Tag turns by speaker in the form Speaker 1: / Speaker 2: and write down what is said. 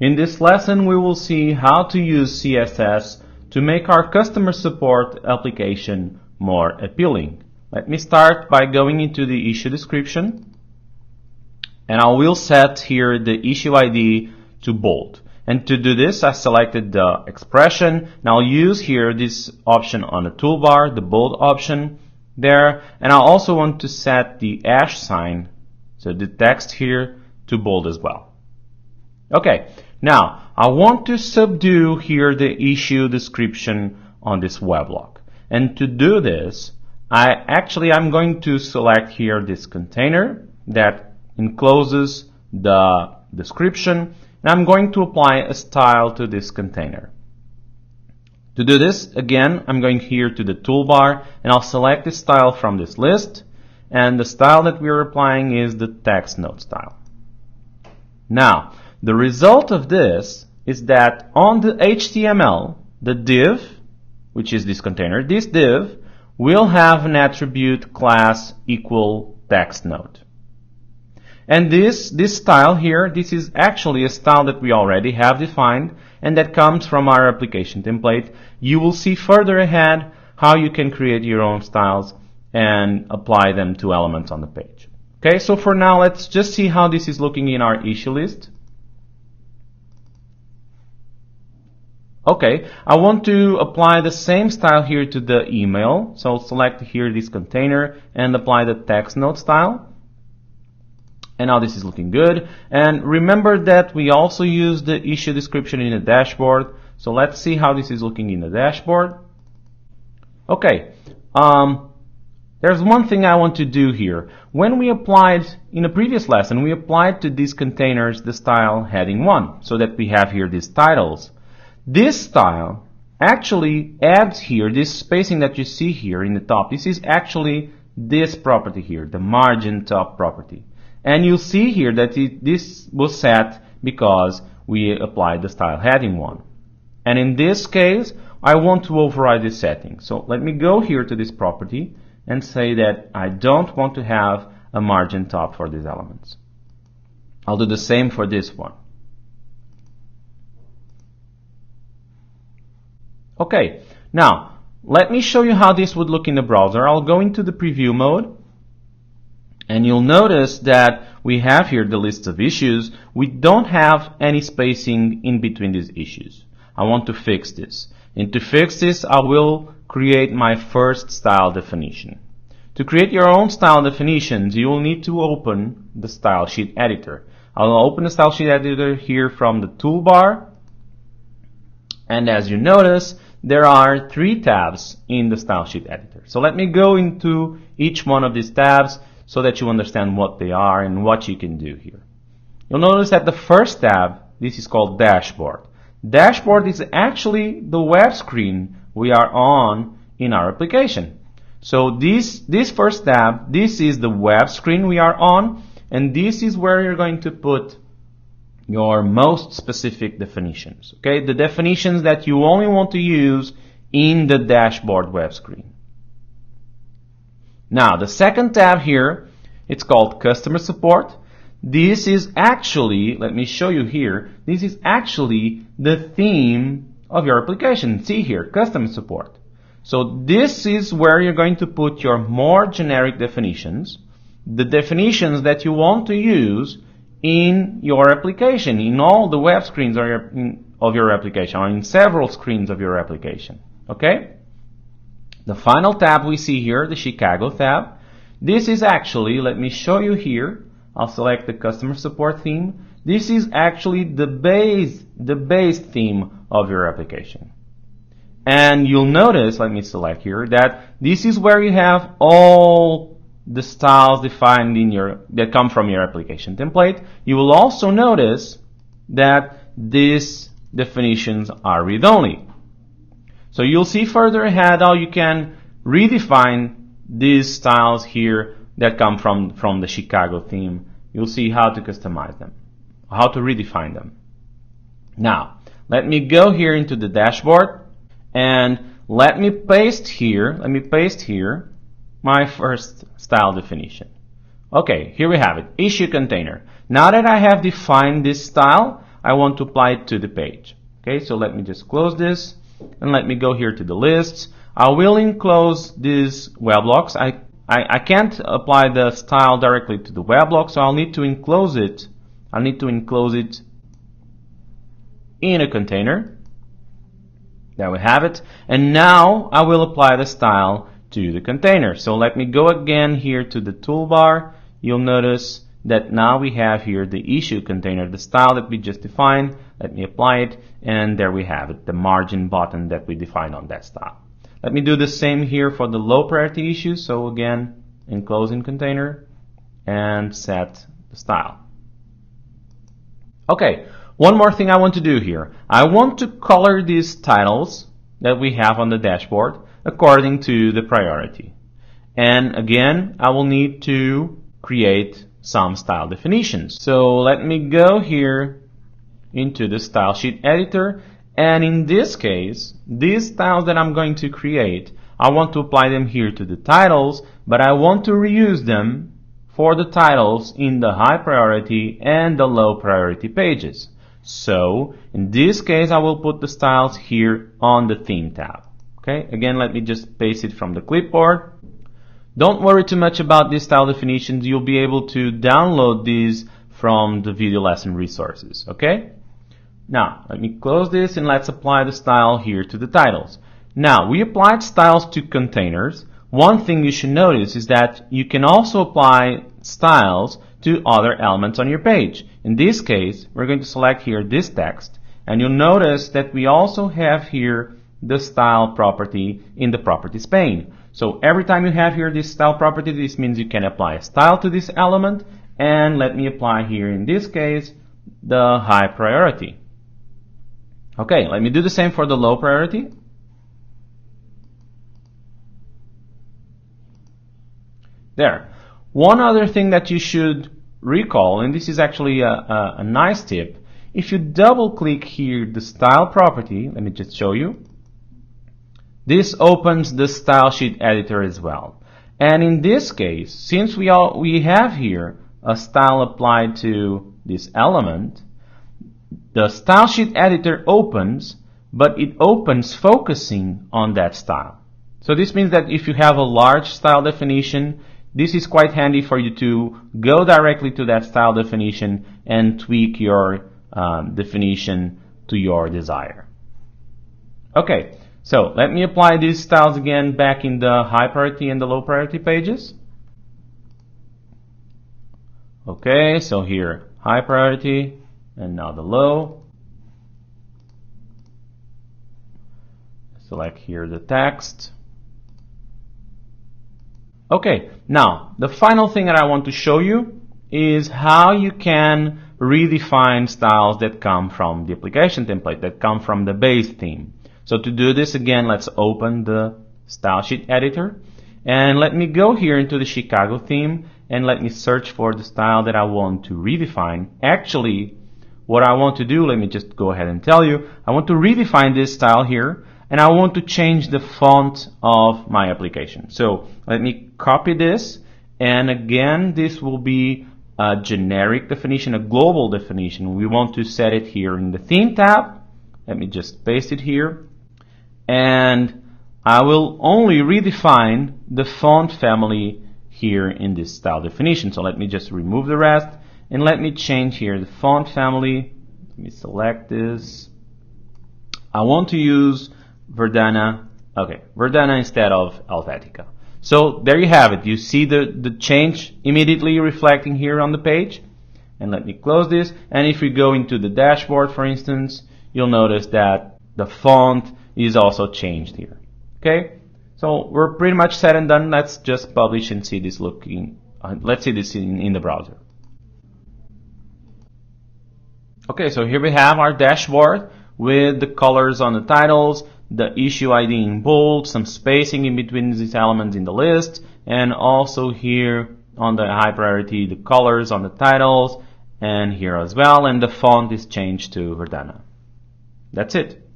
Speaker 1: In this lesson, we will see how to use CSS to make our customer support application more appealing. Let me start by going into the issue description and I will set here the issue ID to bold. And to do this, I selected the expression and I'll use here this option on the toolbar, the bold option there. And I also want to set the hash sign, so the text here to bold as well. Okay, now I want to subdue here the issue description on this web block. And to do this, I actually I'm going to select here this container that encloses the description and I'm going to apply a style to this container. To do this, again, I'm going here to the toolbar and I'll select the style from this list and the style that we're applying is the text note style. Now, the result of this is that on the HTML, the div, which is this container, this div will have an attribute class equal text note. And this, this style here, this is actually a style that we already have defined and that comes from our application template. You will see further ahead how you can create your own styles and apply them to elements on the page. Okay, so for now, let's just see how this is looking in our issue list. Okay, I want to apply the same style here to the email. So select here this container and apply the text note style. And now this is looking good. And remember that we also use the issue description in the dashboard. So let's see how this is looking in the dashboard. Okay, um, there's one thing I want to do here. When we applied, in a previous lesson, we applied to these containers the style heading 1, so that we have here these titles. This style actually adds here, this spacing that you see here in the top, this is actually this property here, the margin top property. And you'll see here that it, this was set because we applied the style heading 1. And in this case, I want to override this setting. So let me go here to this property and say that I don't want to have a margin top for these elements. I'll do the same for this one. Okay, now let me show you how this would look in the browser. I'll go into the preview mode and you'll notice that we have here the list of issues. We don't have any spacing in between these issues. I want to fix this. And to fix this, I will create my first style definition. To create your own style definitions, you will need to open the style sheet editor. I'll open the style sheet editor here from the toolbar. And as you notice, there are three tabs in the style sheet editor. So let me go into each one of these tabs so that you understand what they are and what you can do here. You'll notice that the first tab, this is called dashboard. Dashboard is actually the web screen we are on in our application. So this, this first tab, this is the web screen we are on, and this is where you're going to put your most specific definitions. Okay, the definitions that you only want to use in the dashboard web screen. Now, the second tab here, it's called customer support. This is actually, let me show you here, this is actually the theme of your application. See here, customer support. So this is where you're going to put your more generic definitions, the definitions that you want to use in your application, in all the web screens of your, of your application, or in several screens of your application. Okay? The final tab we see here, the Chicago tab, this is actually, let me show you here, I'll select the customer support theme. This is actually the base, the base theme of your application. And you'll notice, let me select here, that this is where you have all the styles defined in your, that come from your application template. You will also notice that these definitions are read-only. So you'll see further ahead how you can redefine these styles here that come from, from the Chicago theme. You'll see how to customize them, how to redefine them. Now, let me go here into the dashboard and let me paste here, let me paste here my first style definition. Okay, here we have it, issue container. Now that I have defined this style, I want to apply it to the page. Okay, so let me just close this and let me go here to the lists. I will enclose these web blocks. I, I, I can't apply the style directly to the web block, so I'll need to enclose it. I need to enclose it in a container. There we have it. And now I will apply the style to the container. So let me go again here to the toolbar. You'll notice that now we have here the issue container, the style that we just defined. Let me apply it, and there we have it, the margin bottom that we defined on that style. Let me do the same here for the low priority issue. So again, enclosing container and set the style. Okay, one more thing I want to do here. I want to color these titles that we have on the dashboard according to the priority. And again, I will need to create some style definitions. So let me go here into the style sheet editor and in this case, these styles that I'm going to create, I want to apply them here to the titles, but I want to reuse them for the titles in the high priority and the low priority pages. So in this case, I will put the styles here on the theme tab. Okay, again, let me just paste it from the clipboard. Don't worry too much about these style definitions. You'll be able to download these from the video lesson resources. Okay? Now, let me close this and let's apply the style here to the titles. Now, we applied styles to containers. One thing you should notice is that you can also apply styles to other elements on your page. In this case, we're going to select here this text, and you'll notice that we also have here the style property in the properties pane. So every time you have here this style property, this means you can apply a style to this element, and let me apply here in this case the high priority. Okay, let me do the same for the low priority. There. One other thing that you should recall, and this is actually a, a, a nice tip, if you double click here the style property, let me just show you, this opens the style sheet editor as well. And in this case, since we, all, we have here a style applied to this element, the style sheet editor opens, but it opens focusing on that style. So this means that if you have a large style definition, this is quite handy for you to go directly to that style definition and tweak your um, definition to your desire. Okay, so let me apply these styles again back in the high priority and the low priority pages. Okay, so here high priority and now the low. Select here the text. Okay, now the final thing that I want to show you is how you can redefine styles that come from the application template, that come from the base theme. So to do this again, let's open the style sheet editor and let me go here into the Chicago theme and let me search for the style that I want to redefine. Actually, what I want to do, let me just go ahead and tell you, I want to redefine this style here and I want to change the font of my application. So let me copy this and again this will be a generic definition, a global definition. We want to set it here in the theme tab. Let me just paste it here and I will only redefine the font family here in this style definition. So let me just remove the rest and let me change here the font family. Let me select this. I want to use Verdana, okay, Verdana instead of Helvetica. So there you have it. You see the, the change immediately reflecting here on the page. And let me close this. And if we go into the dashboard, for instance, you'll notice that the font is also changed here. Okay? So we're pretty much set and done. Let's just publish and see this looking, uh, let's see this in, in the browser. Okay, so here we have our dashboard with the colors on the titles, the issue ID in bold, some spacing in between these elements in the list, and also here on the high priority, the colors on the titles, and here as well, and the font is changed to Verdana. That's it.